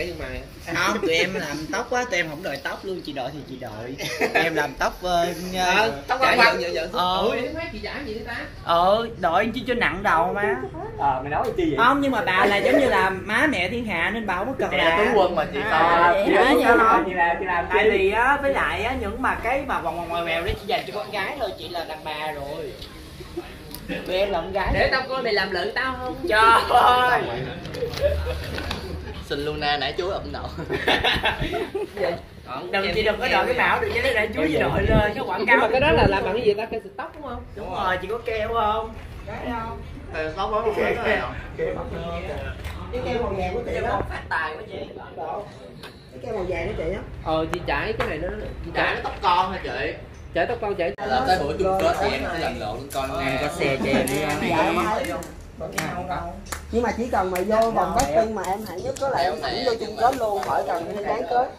kẻ chân mày không tụi em làm tóc á tụi em không đợi tóc luôn chị đợi thì chị đợi. Em làm tóc uh, ờ tóc quăng quăng giờ giờ Ờ. ủa em thấy chị giải gì ta? Ờ đợi chi cho nặng đầu mà ờ mày nói chi vậy? Không nhưng mà bà là giống như là má mẹ thiên hạ nên bà không có cần làm. tướng quân mà chị À, sao vậy chị hả? Vậy mà chị làm chị làm tại vì á với lại á những mà cái mà vòng vòng ngoài mèo đấy chỉ dành cho con gái thôi chị là đàn bà rồi. Tụi em là con gái. Để tao coi mày làm lợi tao không? Trời ơi xin Luna nãy chuối ẩm nậu. Đừng chị đừng có đợi cái bảo được chứ ra chuối gì đội lên cái quảng cáo. Mà cái đó là làm bằng cái gì ta? Cây xịt tóc đúng không? Đúng rồi chị có keo không? Cái không. Tóc bóng cái này không. Cái keo màu vàng của chị đó. phát tài của chị. Cái keo màu vàng của chị á. Ờ chị trải cái này nó chị chả trải. cái tóc con hả chị? Trải tóc con trải là tới bữa chung kết thì em sẽ làm lộn con em có xe cho em Dạ, nhưng mà chỉ cần mà vô vòng casting mà em hạng nhất có là em thẳng vô chung kết luôn khỏi cần đi bán kết.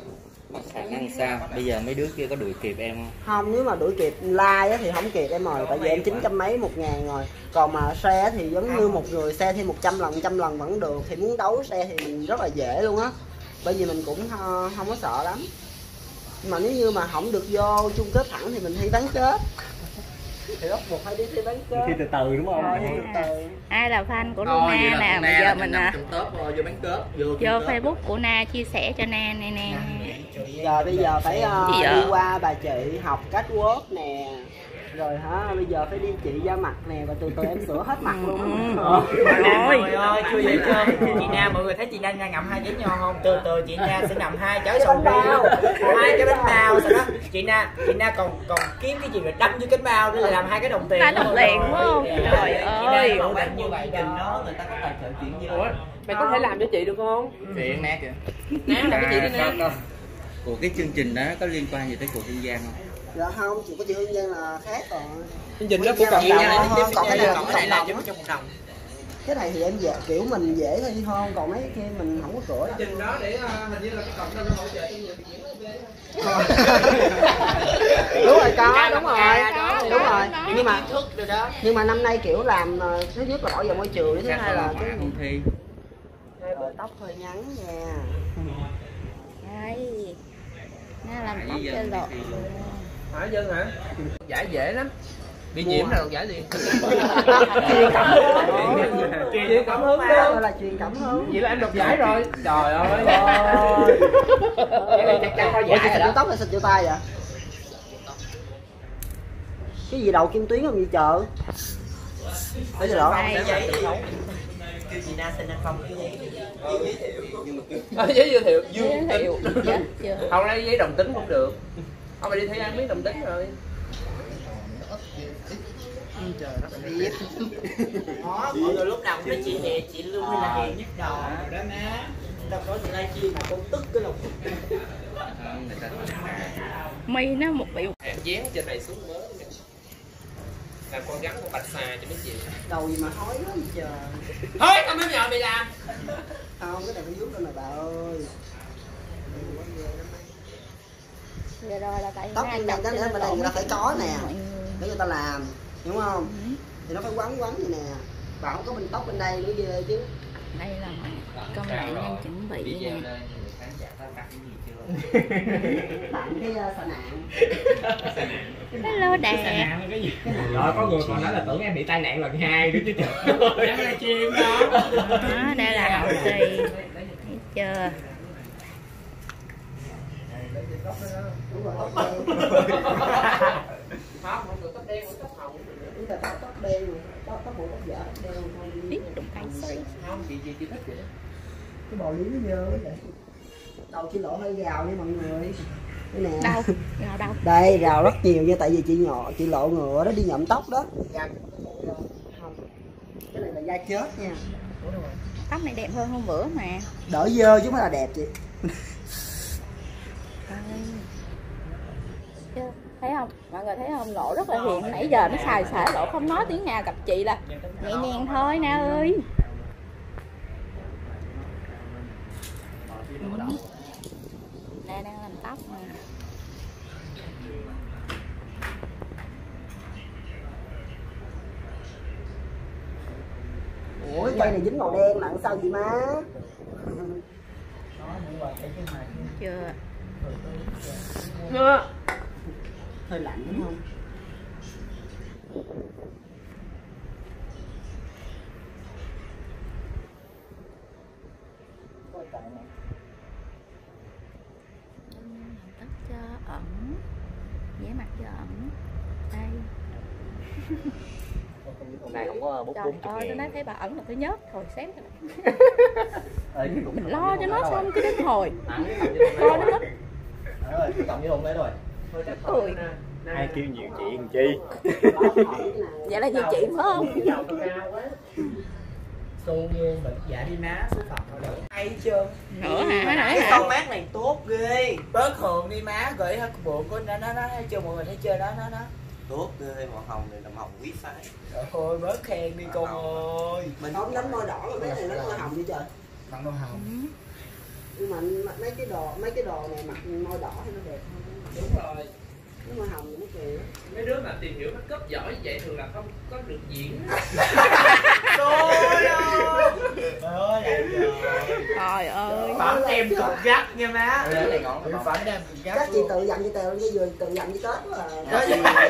Khả năng sao? Bây giờ mấy đứa kia có đuổi kịp em không? Không nếu mà đuổi kịp like thì không kịp em rồi tại vì em chín trăm mấy một ngàn rồi. Còn mà xe thì giống như một người xe thêm 100 lần trăm lần vẫn được thì muốn đấu xe thì rất là dễ luôn á. Bởi vì mình cũng ờ, không có sợ lắm. Mà nếu như mà không được vô chung kết thẳng thì mình thi bán kết thì bắt buộc phải đi thi bán kết khi từ từ đúng không? Rồi, thi từ từ. Ai là fan của Luna nè bây giờ mình à, top rồi, vô bán kết vô vô. Facebook của Na chia sẻ cho Na nè nè giờ bây giờ phải ạ. đi qua bà chị học cách work nè rồi hả? Bây giờ phải đi chị da mặt nè và từ từ em sửa hết mặt luôn. Á. Trời ơi, chưa vậy chưa? Chị Na, mọi người thấy chị Na ngậm hai trái nho không? Từ từ chị Na sẽ ngậm hai trái sầu riêng, hai cái bánh bao, sau đó. Chị Na, chị Na còn còn kiếm cái gì mà đâm vô cái bao để làm hai cái đồng tiền. Ta đồng tiền đúng không? Trời ơi. Còn bán như vậy trình đó. người ta có tài trợ chuyện gì? Ủa mày có thể làm cho chị được không? Chuyện nè kìa. Nè làm cho chị đi nè của cái chương trình đó có liên quan gì tới cuộc kinh doanh không dạ không chị có chị hương giang là khác rồi. Chương trình đó của cộng đồng còn cái này cộng cái này là đồng. trong cộng đồng. cái này thì em dễ kiểu mình dễ thi hơn còn mấy kia mình không có cửa chương trình đó để ờ, hình như là cái cộng đồng nó hỗ trợ cho nhiều chuyện đúng rồi có đúng rồi. đúng rồi. nhưng mà Thức rồi đó. nhưng mà năm nay kiểu làm ờ, thứ nhất là bảo vệ môi trường thứ chắc hai là cái thi. Tóc hơi ngắn nha. Đây. Na làm tóc cho mới lộ thi luôn. Hả dân hả? Giải dễ lắm. Bị nhiễm là giải gì? Truyền cảm hứng. Truyền cảm hứng đó. Là truyền cảm hứng. Vậy là em được giải rồi. Trời ơi. Cái này chắc chắn giải rồi đó. tóc hay xịt vô tay vậy? Cái gì đầu kim tuyến không gì chợ để cho Đây. Kêu chị Na xin anh Phong cái giấy. Ờ, giấy giới thiệu. Giới thiệu. Dạ, chưa không lấy giấy đồng tính cũng được không mày đi thấy ai biết đồng tính rồi. Đó, mọi người lúc nào cũng nói chị hiền, chị luôn hay là hiền nhất đầu đó má. Đâu có chị livestream mà con tức cái lòng. Mi nó một biểu. Em dán trên này xuống mới. Làm con gắn con bạch xà cho mấy chị. Đầu gì mà hói quá trời. Thôi tao mới nhờ mày làm. Không cái này phải vuốt lên này bà ơi Giờ rồi là tại tóc chọc đang cho đến bên nó đây người ta phải có nè. Để người ta làm đúng không? Thì nó phải quấn quấn vậy nè. Bà không có bên tóc bên đây nữa ghê chứ. Đây là công đoạn đang chuẩn bị nè. đặt cái chưa? Cái uh, xà nạn Hello đẹp rồi có người còn nói là tưởng em bị tai nạn lần hai nữa chứ trời Em là chim đó. Đó, đúng rồi tóc đen không không được tóc đen không tóc hồng đúng là tóc tóc đen rồi. tóc tóc bộ tóc giả tóc đen biết đụng tay xì không chị chị chị thích vậy cái bò liếm nó dơ vậy đầu chị lộ hơi gào nha mọi người đây nè đâu nào đâu đây rào rất nhiều nha tại vì chị nhỏ chị lộ ngựa đó đi nhuộm tóc đó. Không cái này là da chết nha. Tóc này đẹp hơn hôm bữa mà. Đỡ dơ chứ phải là đẹp chị Đây. Chưa? Thấy không? Mọi người thấy không? Lộ rất là hiền. Nãy giờ nó xài xài lộ không nói tiếng nào gặp chị là nhẹ nhàng thôi na ơi. Na đang làm tóc nè. Ủa cây này dính màu đen nặng sao vậy má? Chưa hơi lạnh đúng không? Tắt cho ẩn vẽ mặt cho ẩn đây. Này không có bút trời bốn chục ơi tôi ngàn nói thấy bà ẩn là tôi nhớ thôi xém mình lo cho nó xong cái đến hồi. Coi nó. Hết rồi rồi cười ai kêu nhiều chuyện chi? Vậy là gì chị phải không nhiên bệnh dạ đi má số phận thôi được hay chưa? Nữa hả? Cái hả? Câu mát này tốt ghê. Bớt hồn đi má gửi hết bộ của nó nó nó thấy chưa? Mọi người thấy chưa? Đó nó nó tốt ghê màu hồng này là màu quý phái. Trời ơi bớt khen đi con ơi. Mình không đánh môi đỏ mà cái này nó môi hồng đi trời. Bằng màu hồng. Nhưng mà mấy cái đồ mấy cái đồ này mặc môi đỏ thì nó đẹp hơn đúng rồi. Cái môi hồng kỳ lắm. mấy đứa mà tìm hiểu make up giỏi như vậy thường là không có được diễn. Trời ơi Trời trời ơi. Phẩm đem cục gắt nha má. Cái này ngon Mỹ phẩm đem cục gắt các chị tự dặn như tèo như vừa tự dặn như tết quá à.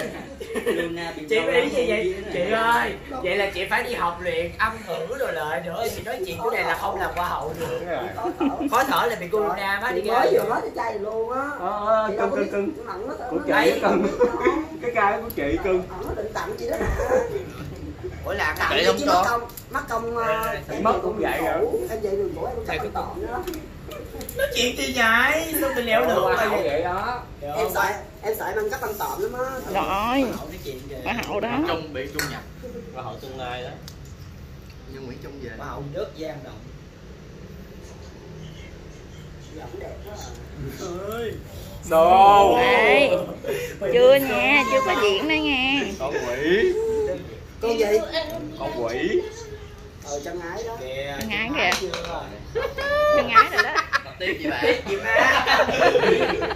Chị, ý gì lắm. vậy? Chị ơi. Vậy là chị phải đi học luyện âm thử rồi lại nữa. Chị nói chuyện cái này là không làm hoa hậu được. Khó thở. Là bị corona má đi mới vừa nói cho trai luôn á. Ờ đâu cưng cưng. cưng Của chị cưng. Cái ca của chị cưng. Nó định tặng chị đó Ủa là cái chị chứ mất công mất công em mất cũng vậy cũ, em dạy đường cũ em cũng cái tọn nữa. Nói chuyện chi nhảy Sao mình leo được mà vậy? vậy đó. Em sợ em sợ em ăn cắp ăn tọn lắm á. Rồi bà hậu đó. Trung bị Trung nhập và hậu tương lai đó. Nhưng Nguyễn Trung về. Hoa hậu nước gian động giọng đẹp quá à. đồ đây chưa nha chưa có diễn nữa nha con quỷ con gì? Con quỷ. Ờ chân ái đó. Chân ái kìa. chân ái rồi. Đó. Tiếp gì má.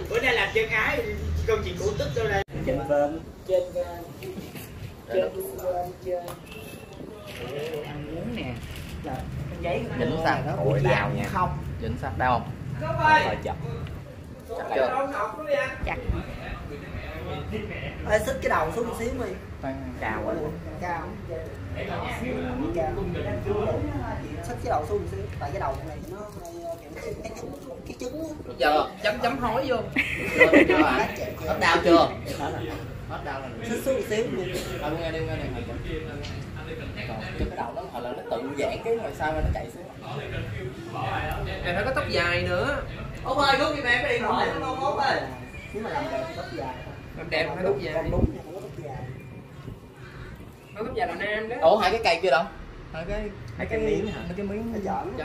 Bữa nay làm chân ái Công chuyện cũ tức đâu đây? Trên bên Trên Trên Ăn uống nè. Cái giấy xác. nó Ôi, bị đau giảm nha. Không. Chính xác đau không? Ơi hơi chậm Chưa chặt Ê, xích cái đầu xuống một xíu đi. Cao quá cao xích cái đầu xuống một xíu. Tại cái đầu này nó cái, trứng á. giờ chấm chấm hói vô. À hết đau chưa? Hết đau. Rồi xích xuống một xíu. Luôn nghe đi nghe đi. Còn cái đầu nó hoặc là nó tự giãn cái rồi sao nó chạy xuống. Mày phải có tóc dài nữa. Ông ơi rút cho em cái điện thoại nó ngon mốt ơi? Nếu mà làm đẹp tóc dài làm đẹp phải tóc dài còn đúng. Thì không có tóc dài có tóc dài là nam đó. Ủa hai cái cây kia đâu? Hai cái hai cái miếng hả? Hai cái miếng. Nó giỡn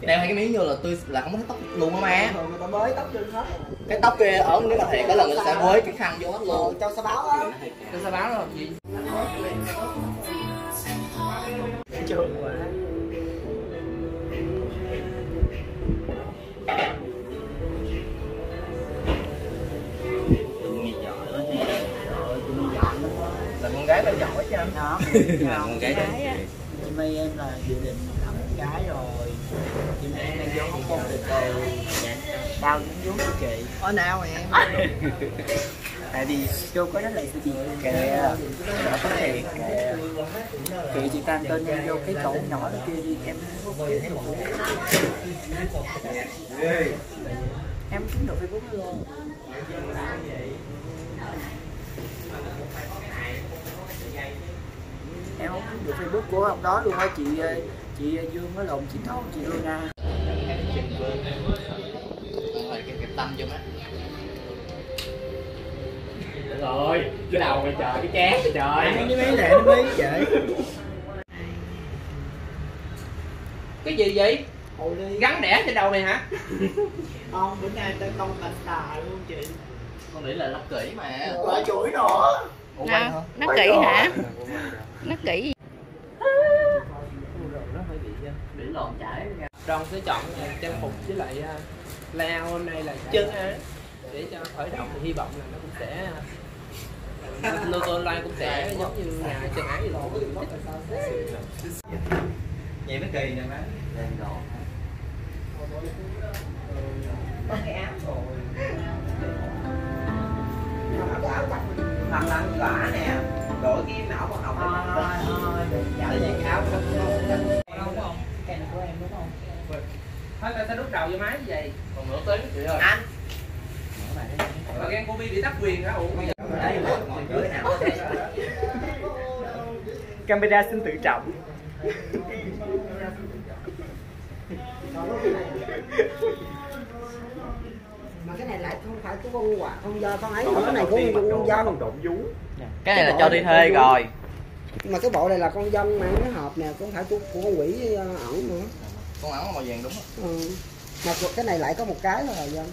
đeo hai cái miếng. vô là tôi là không có tóc luôn á má thường người ta bới tóc trên hết. Cái tóc kia ở nếu mà thiệt đó là người ta sẽ với cái khăn vô hết Ờ, luôn cho sao báo á. Tôi sẽ báo rồi gì? Trường quá gái nó giỏi chứ anh Đó. Con gái. Chị May em là dự định làm con gái rồi. Nhưng mà em đang vô không con được rồi Đau dính vốn của chị. Ở nào em. Tại vì vô có rất là chị kìa Nó có thiệt kìa Kìa chị tan tên em vô cái cậu nhỏ đó kia đi em Em kiếm được Facebook luôn em không biết được facebook của ông đó luôn á chị ờ, chị dương mới lộn chị thâu chị Luna. Cái tâm rồi cái đầu mày trời cái chén mày trời. Cái mấy lẹ nó mấy vậy cái gì vậy? Gắn đẻ trên đầu này hả? Không bữa nay tao công thành tà luôn chị. Con nghĩ là lóc kỹ mà. Quả chuỗi nữa nó nó kỹ hả? nó kỹ chảyRon sẽ chọn trang phục với lại uh, layout hôm nay là chân á để cho khởi động. Thì hy vọng là nó cũng sẽ uh, logo online cũng sẽ giống như nhà chân ái vậy thôi vậy mới kỳ nè má. Đèn đỏ. Cái áo rồi hoặc là quả nè đổi cái não màu hồng thôi thôi cái áo không đúng không? Cái này của em đúng không? Thôi ta sẽ đút đầu vô máy vậy còn nửa tiếng chị ơi. Anh. Mà gan cô bi bị tắt quyền hả? Ủa camera xin tự trọng cái này lại không phải của con quả con do con ấy mà cái này của con, con dân độn vú. Cái này là cho đi thuê rồi. Mà cái bộ này là con dân mang cái hộp nè không phải của, của con quỷ ờ, ẩn nữa con áo màu vàng đúng không? Ừ. mà cái này lại có một cái thôi là dân